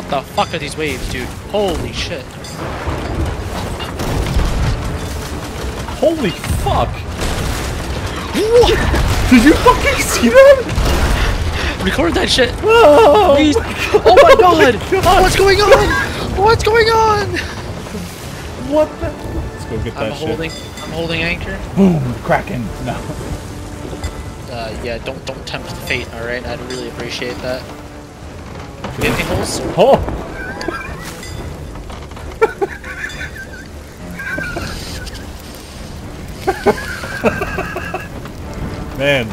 What the fuck are these waves, dude? Holy shit. Holy fuck! Did you fucking see that? Record that shit. Oh, Please. my God. Oh my god! Oh, what's going on? What's going on? What the? Let's go get that I'm shit. holding. I'm holding anchor. Boom! Kraken. No. Uh, yeah, don't don't tempt fate. All right, I'd really appreciate that. Have holes? Oh! Man,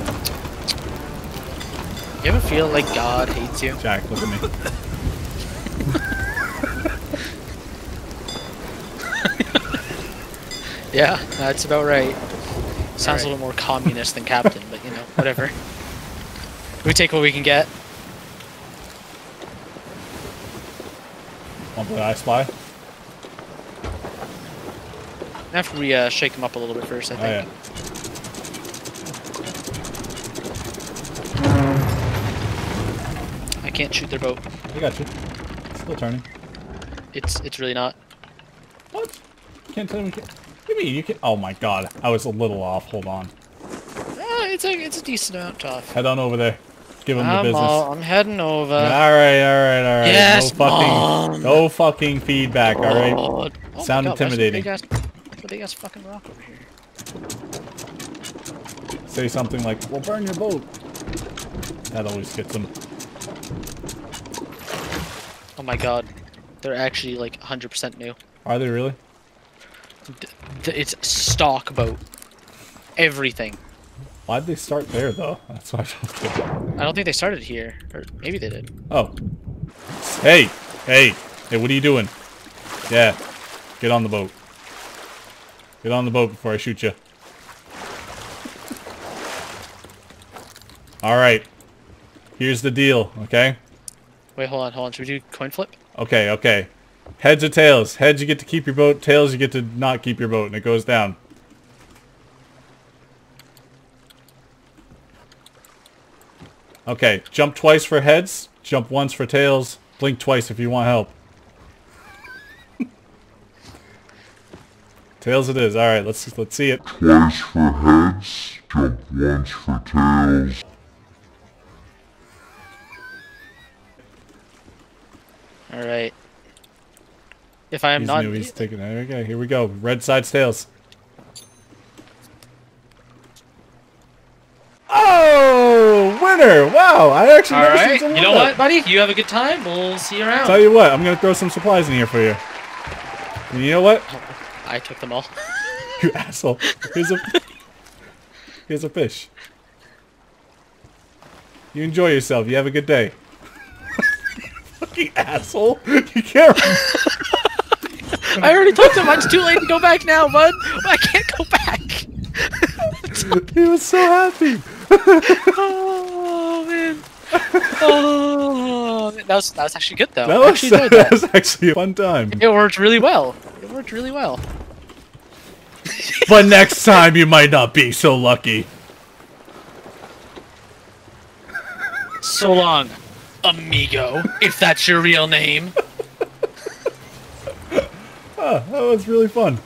You ever feel like God hates you? Jack, look at me. Yeah, that's about right. Sounds Alright. a little more communist than Captain, but you know, whatever. We take what we can get. Want I spy? After we uh, shake them up a little bit first, I Oh yeah. think. I can't shoot their boat. I got you. Still turning. It's it's really not. What? Can't tell me. Do you mean? You can. Oh my god. I was a little off. Hold on. Ah, it's a it's a decent amount off. Head on over there. Give him the I'm, business. all, I'm heading over. Alright, alright, alright. Yes, no fucking Mom. no fucking feedback, alright? Oh, Sound God, intimidating. Big ass, big ass fucking rock over here. Say something like, We'll burn your boat. That always gets them. Oh my god, they're actually like 100% new. Are they really? D- it's stock boat. Everything. Why'd they start there though? That's what I. I don't think they started here, or maybe they did. Oh. Hey! Hey! Hey, what are you doing? Yeah. Get on the boat. Get on the boat before I shoot you. Alright. Here's the deal, okay? Wait, hold on, hold on. Should we do coin flip? Okay, okay. Heads or tails? Heads you get to keep your boat, tails you get to not keep your boat, and it goes down. Okay, jump twice for heads, jump once for tails, blink twice if you want help. tails it is. Alright, let's let's see it. Twice for heads, jump once for tails. All right. If I am He's not, new, he's taking there we go. Here we go. Red side's tails. Wow, I actually all never right. seen someone You know what, buddy? You have a good time. We'll see you around. Tell you what, I'm gonna throw some supplies in here for you. And you know what? I took them all. You asshole. Here's a Here's a fish. You enjoy yourself. You have a good day. Fucking asshole. You can't I already took them. It's too late to go back now, bud. I can't go back. He was so happy. Oh. Oh, that was that was actually good though. That was, actually that that. was actually a fun time. It worked really well. It worked really well. But next time you might not be so lucky. So long, amigo, if that's your real name. Ah, that was really fun.